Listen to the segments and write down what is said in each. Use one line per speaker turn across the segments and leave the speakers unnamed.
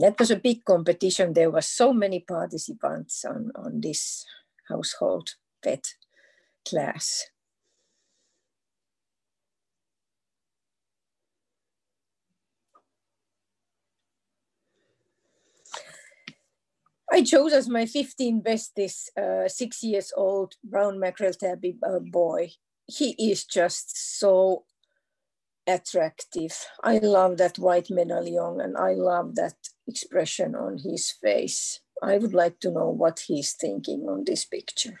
that was a big competition. There were so many participants on, on this household pet class. I chose as my 15 best this uh, six years old brown mackerel tabby uh, boy. He is just so attractive. I love that white medallion and I love that expression on his face. I would like to know what he's thinking on this picture.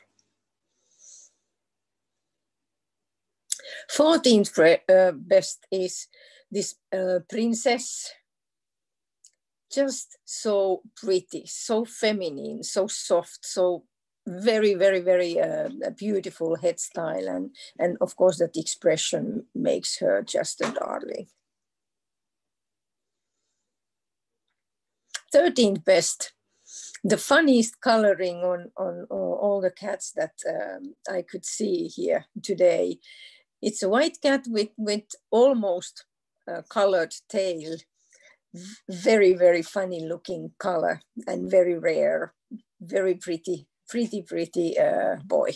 14th uh, best is this uh, princess just so pretty, so feminine, so soft, so very, very, very uh, beautiful head style. And, and of course, that expression makes her just a darling. 13th best, the funniest coloring on, on, on all the cats that um, I could see here today. It's a white cat with, with almost uh, colored tail very, very funny looking color and very rare, very pretty, pretty, pretty uh, boy.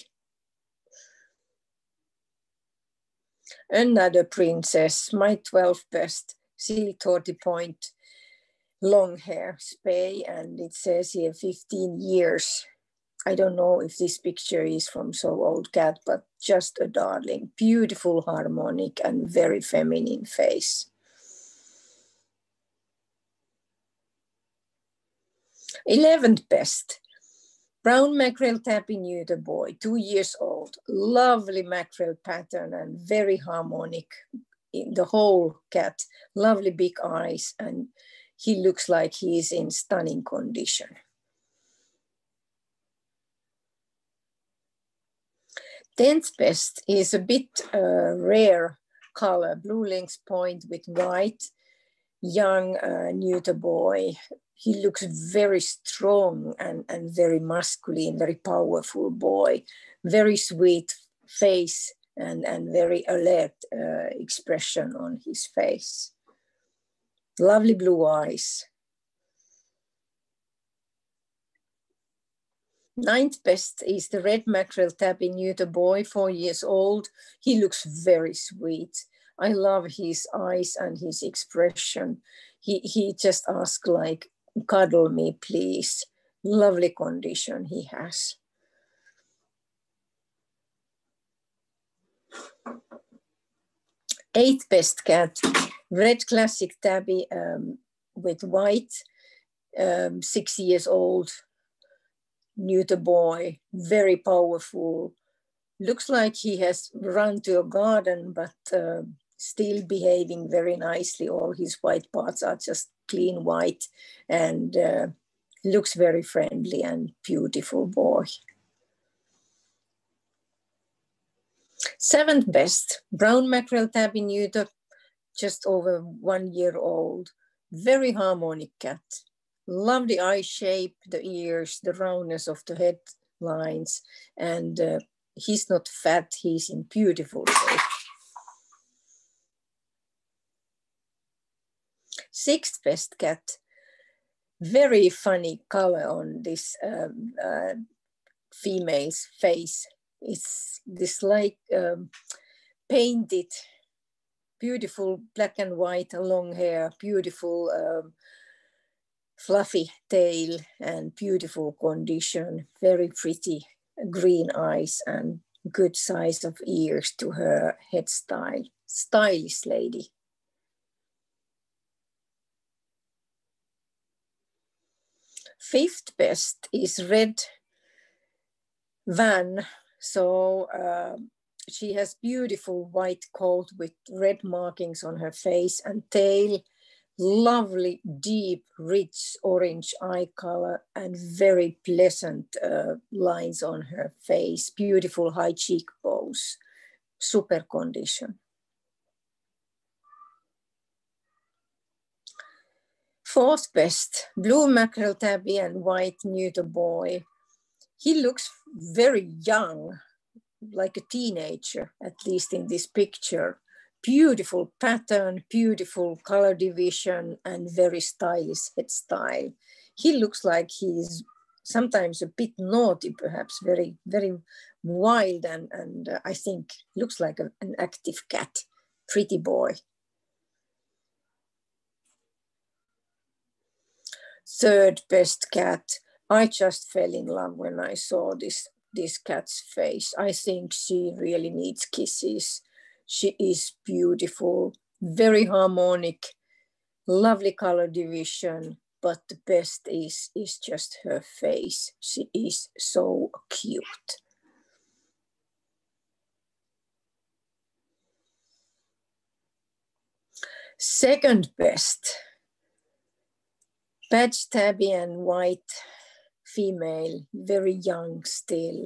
Another princess, my 12th best, Seal Tortie Point, long hair, spay, and it says here 15 years. I don't know if this picture is from so old cat, but just a darling, beautiful harmonic and very feminine face. 11th best, brown mackerel neuter boy, two years old, lovely mackerel pattern and very harmonic in the whole cat, lovely big eyes, and he looks like he is in stunning condition. Tenth best is a bit uh, rare color, blue lynx point with white, young uh, neuter boy, he looks very strong and, and very masculine, very powerful boy, very sweet face and, and very alert uh, expression on his face. Lovely blue eyes. Ninth best is the red mackerel tabby neuter boy, four years old. He looks very sweet. I love his eyes and his expression. He, he just asks like, cuddle me, please. Lovely condition he has. Eighth best cat, red classic tabby um, with white, um, six years old, neuter boy, very powerful. Looks like he has run to a garden, but uh, still behaving very nicely. All his white parts are just clean white and uh, looks very friendly and beautiful boy. Seventh best, brown mackerel tabby neuter, just over one year old. Very harmonic cat. Love the eye shape, the ears, the roundness of the head lines, and uh, he's not fat, he's in beautiful shape. Sixth best cat, very funny color on this um, uh, female's face. It's this like um, painted, beautiful black and white long hair, beautiful um, fluffy tail and beautiful condition, very pretty green eyes and good size of ears to her head style. Stylish lady. Fifth best is red van. So uh, she has beautiful white coat with red markings on her face and tail, lovely, deep, rich orange eye color and very pleasant uh, lines on her face, beautiful high cheekbones, super condition. Fourth best, blue mackerel tabby and white neuter boy. He looks very young, like a teenager, at least in this picture. beautiful pattern, beautiful color division, and very stylish head style. He looks like he's sometimes a bit naughty, perhaps very, very wild, and, and uh, I think looks like a, an active cat, pretty boy. Third best cat. I just fell in love when I saw this, this cat's face. I think she really needs kisses. She is beautiful, very harmonic, lovely color division, but the best is, is just her face. She is so cute. Second best, patched tabby and white female, very young still.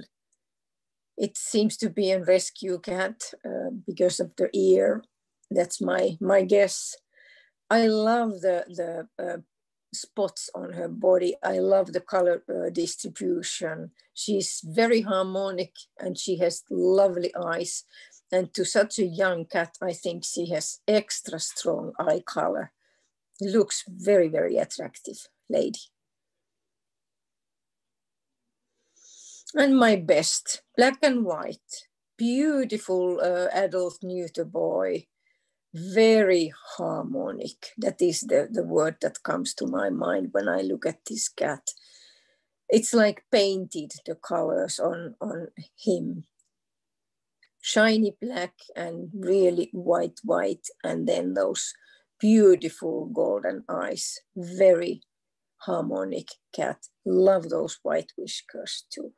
It seems to be a rescue cat uh, because of the ear. That's my, my guess. I love the, the uh, spots on her body. I love the color uh, distribution. She's very harmonic and she has lovely eyes. And to such a young cat, I think she has extra strong eye color. Looks very, very attractive lady. And my best, black and white, beautiful uh, adult neuter boy, very harmonic. That is the, the word that comes to my mind when I look at this cat. It's like painted the colors on, on him. Shiny black and really white, white, and then those beautiful golden eyes. Very harmonic cat. Love those white whiskers too.